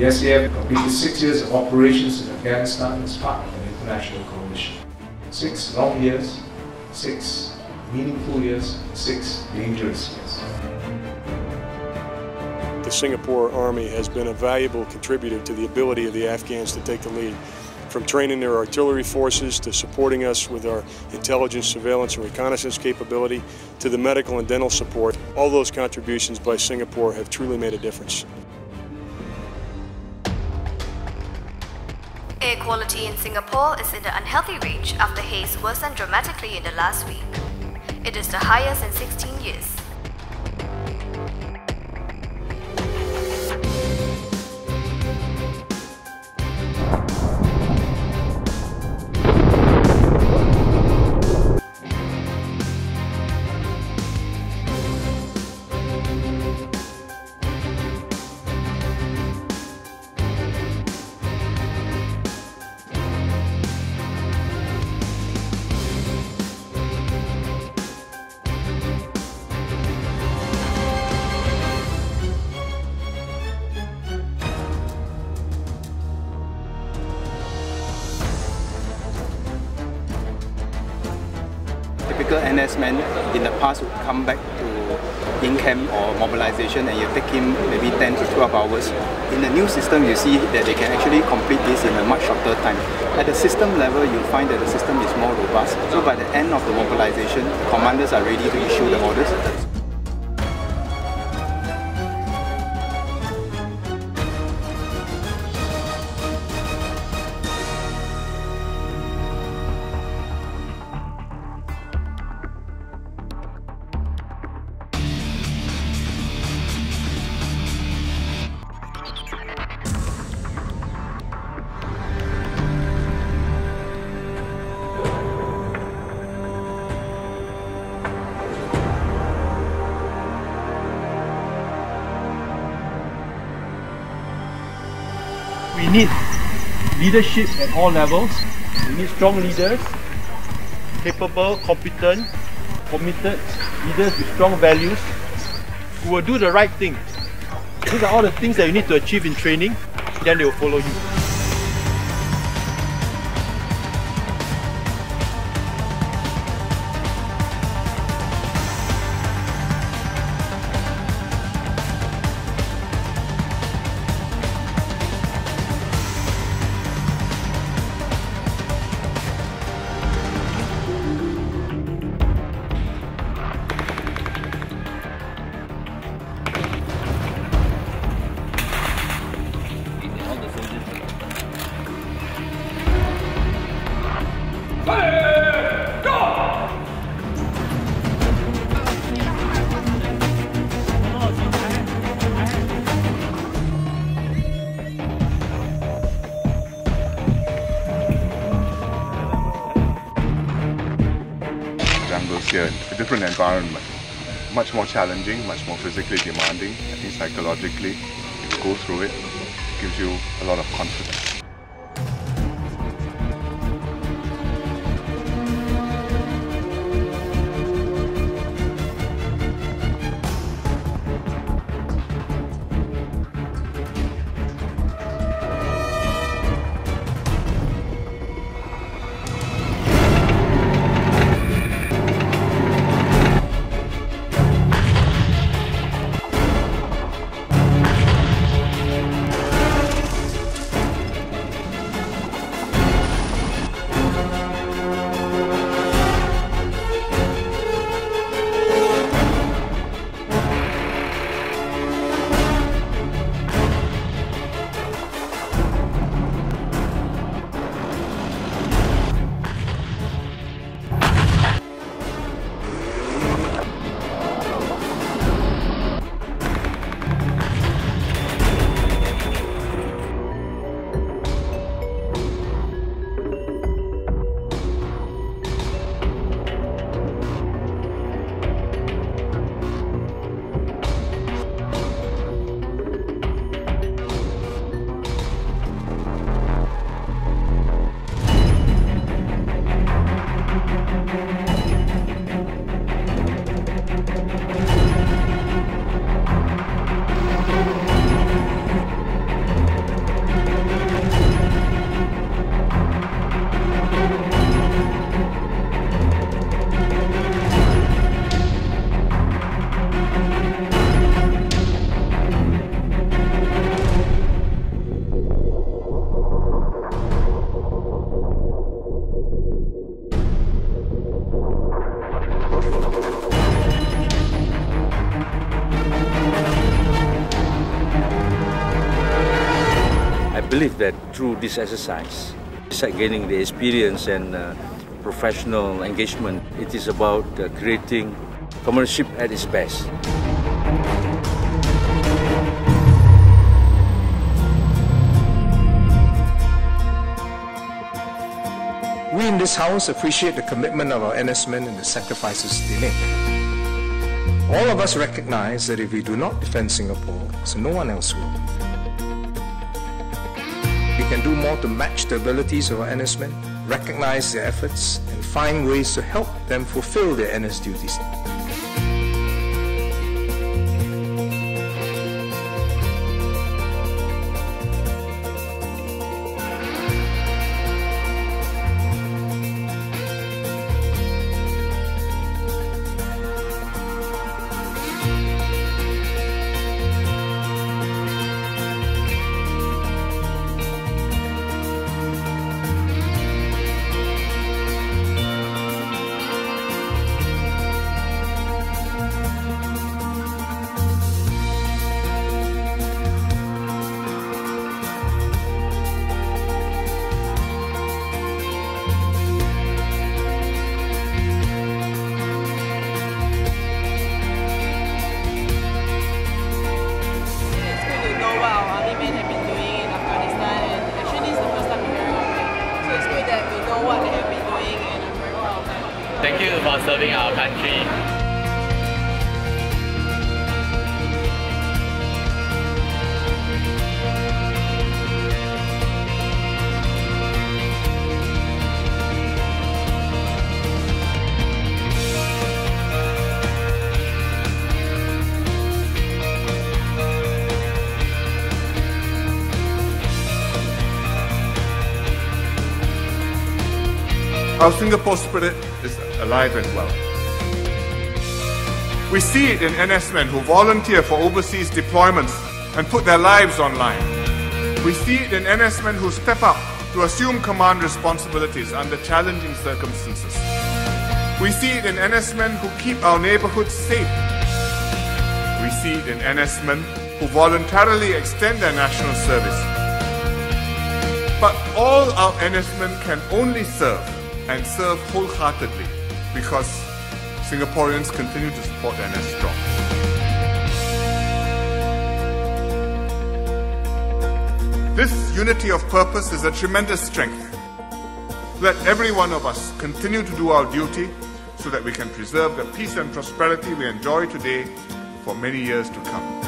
The SAF completed six years of operations in Afghanistan as part of an international coalition. Six long years, six meaningful years, six dangerous years. The Singapore Army has been a valuable contributor to the ability of the Afghans to take the lead from training their artillery forces to supporting us with our intelligence, surveillance, and reconnaissance capability to the medical and dental support. All those contributions by Singapore have truly made a difference. Quality in Singapore is in the unhealthy range after haze worsened dramatically in the last week. It is the highest in 16 years. Typical NS men in the past would come back to in camp or mobilization and you take him maybe 10 to 12 hours. In the new system you see that they can actually complete this in a much shorter time. At the system level you find that the system is more robust. So by the end of the mobilization, commanders are ready to issue the orders. We need leadership at all levels. We need strong leaders, capable, competent, committed leaders with strong values who will do the right thing. These are all the things that you need to achieve in training, then they will follow you. Environment. Much more challenging, much more physically demanding. I think psychologically, if you go through it, it gives you a lot of confidence. Believe that through this exercise, besides gaining the experience and uh, professional engagement, it is about uh, creating comradeship at its best. We in this house appreciate the commitment of our NS men and the sacrifices they make. All of us recognize that if we do not defend Singapore, so no one else will. Can do more to match the abilities of our NS men, recognize their efforts, and find ways to help them fulfill their NS duties. Thank you for serving our country. Our Singapore spirit is alive and well. We see it in NS men who volunteer for overseas deployments and put their lives on line. We see it in NS men who step up to assume command responsibilities under challenging circumstances. We see it in NS men who keep our neighborhoods safe. We see it in NS men who voluntarily extend their national service. But all our NS men can only serve and serve wholeheartedly because Singaporeans continue to support NS strong. This unity of purpose is a tremendous strength. Let every one of us continue to do our duty so that we can preserve the peace and prosperity we enjoy today for many years to come.